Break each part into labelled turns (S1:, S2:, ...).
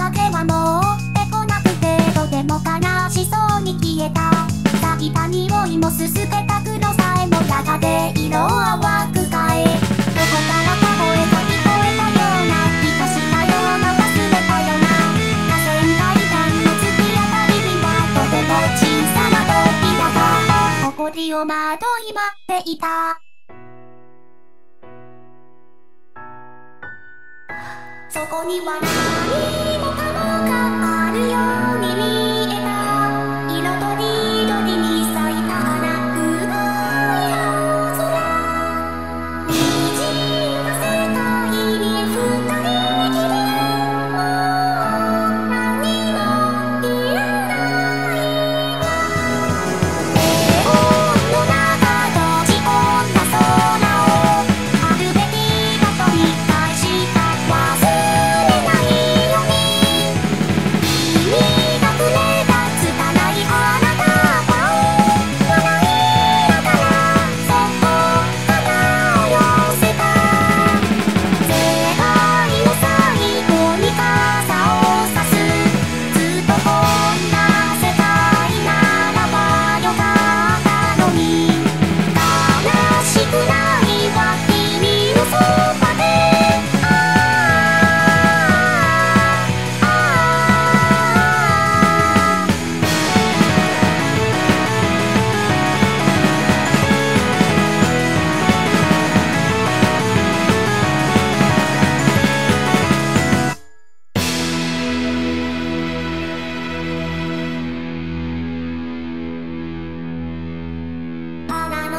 S1: 白い影はもうてこなくてとても悲しそうに消えた咲いた匂いもすすけた黒さえもやがて色を淡く変え。どこからか声が聞こえたような気がしたような忘れたような螺旋階段の突き当たりにはとても小さな扉が誇りをまとい待っていた。そこには何もかもがあるよ。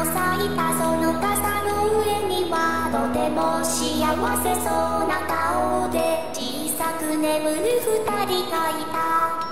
S1: の咲いたその傘の上にはとても幸せそうな顔で小さく眠る二人がいた。